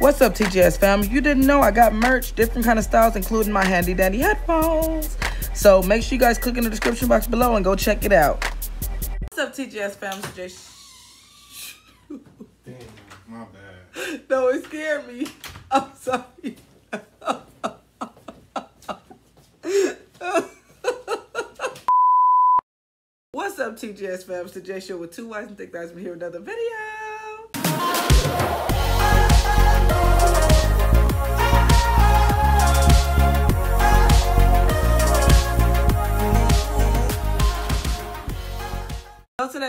What's up, TGS fam? You didn't know I got merch, different kind of styles, including my handy dandy headphones. So make sure you guys click in the description box below and go check it out. What's up, TGS fam? It's Damn, my bad. no, it scared me. I'm sorry. What's up, TGS fam? It's the J Show with two wives and thick thighs. We're here with another video.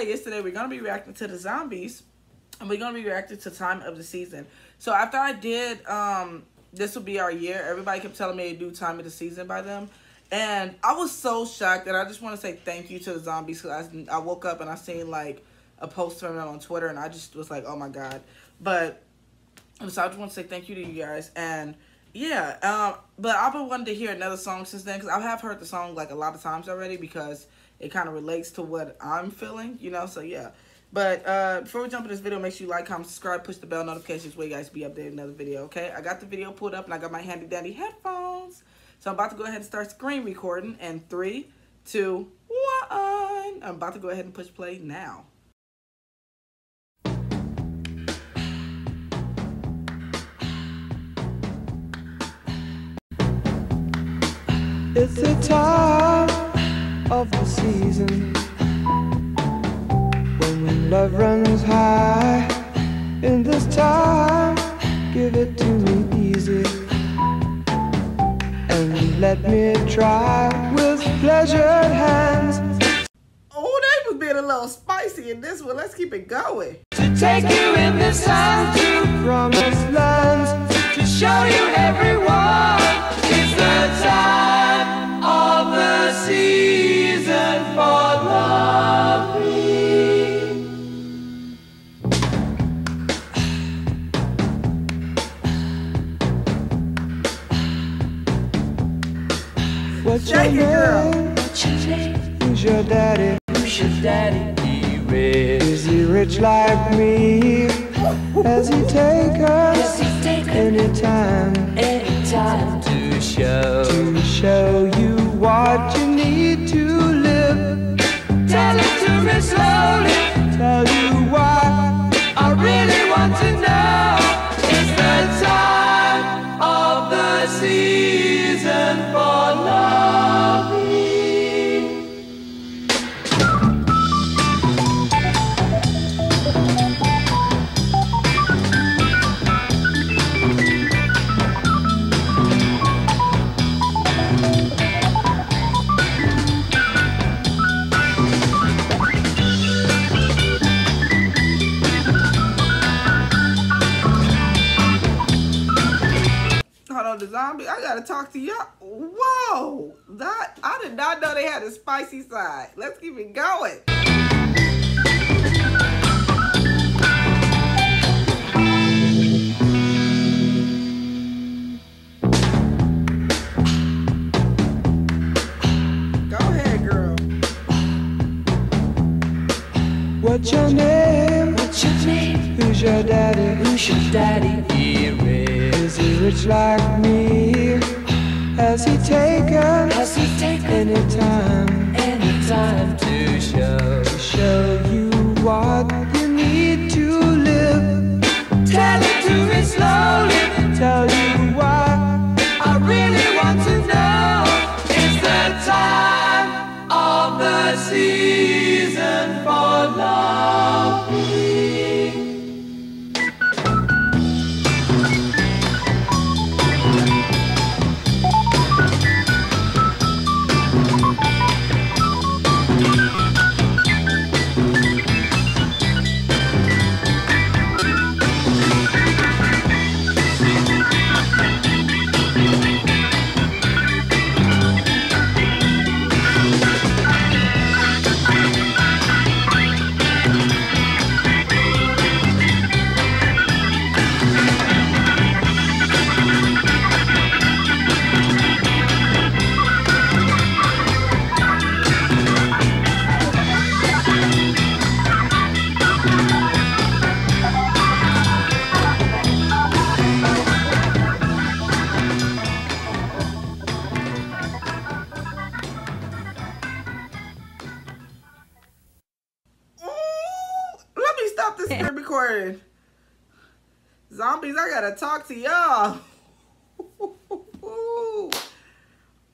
Yesterday, we're gonna be reacting to the zombies, and we're gonna be reacting to time of the season. So after I did, um, this will be our year. Everybody kept telling me to do time of the season by them, and I was so shocked that I just want to say thank you to the zombies because I, I woke up and I seen like a post from them on Twitter, and I just was like, oh my god. But so I just want to say thank you to you guys, and yeah, um, but I've been wanting to hear another song since then because I have heard the song like a lot of times already because it kind of relates to what I'm feeling, you know, so yeah. But uh, before we jump in this video, make sure you like, comment, subscribe, push the bell notifications where you guys be updated another video, okay? I got the video pulled up and I got my handy dandy headphones. So I'm about to go ahead and start screen recording in three, two, one. I'm about to go ahead and push play now. It's the time of the season when love runs high. In this time, give it to me easy and let me try with pleasured hands Oh, they was being a little spicy in this one. Let's keep it going. to take you in this time to What's your Shake girl. Who's your daddy? Who's your daddy? He rich. Is he rich like me? Has he take us Does he take anytime any time to show? to show you what you need to live? Tell it to me slowly. Tell Hold on, the zombie. I gotta talk to y'all. Whoa, that I did not know they had a spicy side. Let's keep it going. Go ahead, girl. What's your name? What's your name? Who's your daddy? Who's your daddy? He rich. Is he rich like me? Has he taken Has he taken anytime any time to show? to show you what Zombies, I gotta talk to y'all.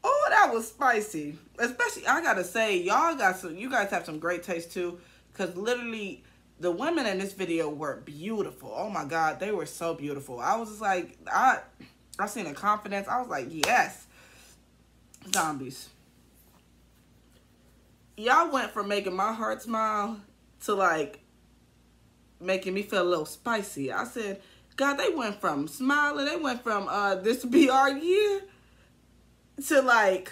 Oh, that was spicy. Especially, I gotta say, y'all got some. You guys have some great taste too, because literally, the women in this video were beautiful. Oh my god, they were so beautiful. I was just like, I, I seen the confidence. I was like, yes, zombies. Y'all went from making my heart smile to like making me feel a little spicy. I said, God, they went from smiling. They went from uh, this be our year to like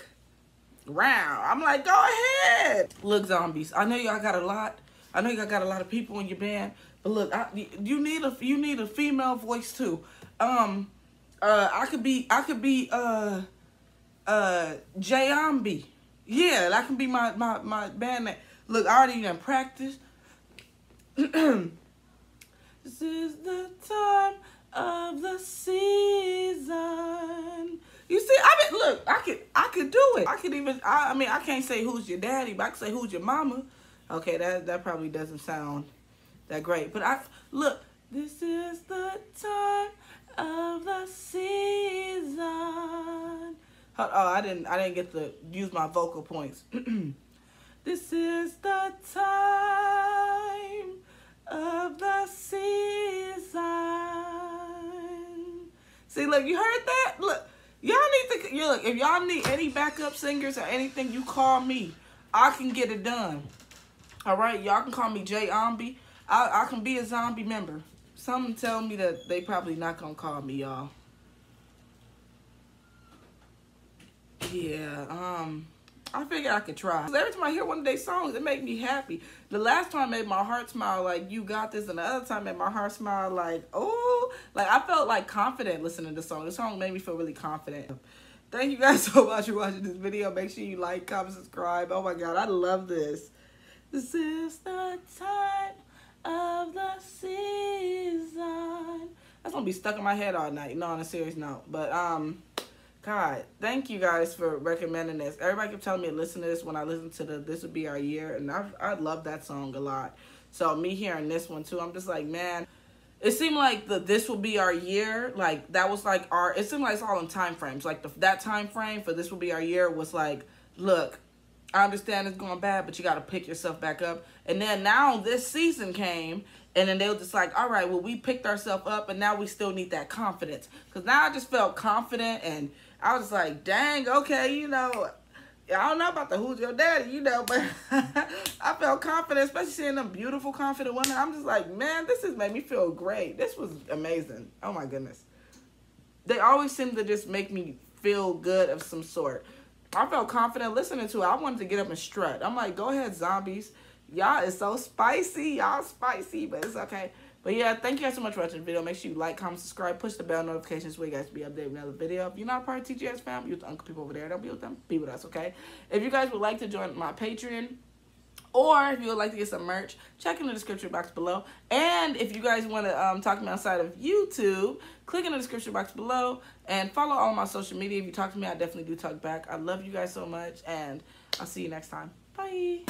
round. I'm like, go ahead. Look, zombies. I know y'all got a lot. I know y'all got a lot of people in your band, but look, I, you need a you need a female voice too. Um, uh, I could be I could be uh uh Jayambi. Yeah, that can be my my my band. Look, I already done practice. this is the time of the season. You see, I mean, look, I could, I could do it. I could even, I, I mean, I can't say who's your daddy, but I can say who's your mama. Okay, that that probably doesn't sound that great, but I look. This is the time of the season. Oh, I didn't, I didn't get to use my vocal points. this is the time See, look, you heard that? Look, y'all need to you look. If y'all need any backup singers or anything, you call me. I can get it done. All right, y'all can call me Jay Ombi. I I can be a zombie member. Some tell me that they probably not gonna call me, y'all. Yeah, um, I figured I could try. Every time I hear one of their songs, it make me happy. The last time made my heart smile like you got this, and the other time made my heart smile like oh, like I felt like confident listening to the song. The song made me feel really confident. Thank you guys so much for watching this video. Make sure you like, comment, subscribe. Oh my god, I love this. This is the time of the season. That's gonna be stuck in my head all night. No, on a serious note, but um. God, thank you guys for recommending this. Everybody kept telling me to listen to this when I listened to the This Would Be Our Year, and I I love that song a lot. So me hearing this one too, I'm just like, man, it seemed like the This Will Be Our Year, like that was like our. It seemed like it's all in time frames. Like the, that time frame for This Will Be Our Year was like, look, I understand it's going bad, but you got to pick yourself back up. And then now this season came, and then they were just like, all right, well, we picked ourselves up, and now we still need that confidence. Because now I just felt confident, and I was like, dang, okay, you know, I don't know about the who's your daddy, you know, but I felt confident, especially seeing them beautiful, confident women. I'm just like, man, this has made me feel great. This was amazing. Oh my goodness. They always seem to just make me feel good of some sort. I felt confident listening to it. I wanted to get up and strut. I'm like, go ahead, zombies. Y'all is so spicy. Y'all spicy, but it's okay. But yeah, thank you guys so much for watching the video. Make sure you like, comment, subscribe, push the bell notifications so you guys be updated with another video. If you're not part of TGS fam, you're the uncle people over there. Don't be with them. Be with us, okay? If you guys would like to join my Patreon, or if you would like to get some merch, check in the description box below. And if you guys want to um, talk to me outside of YouTube, click in the description box below and follow all my social media. If you talk to me, I definitely do talk back. I love you guys so much, and I'll see you next time. Bye.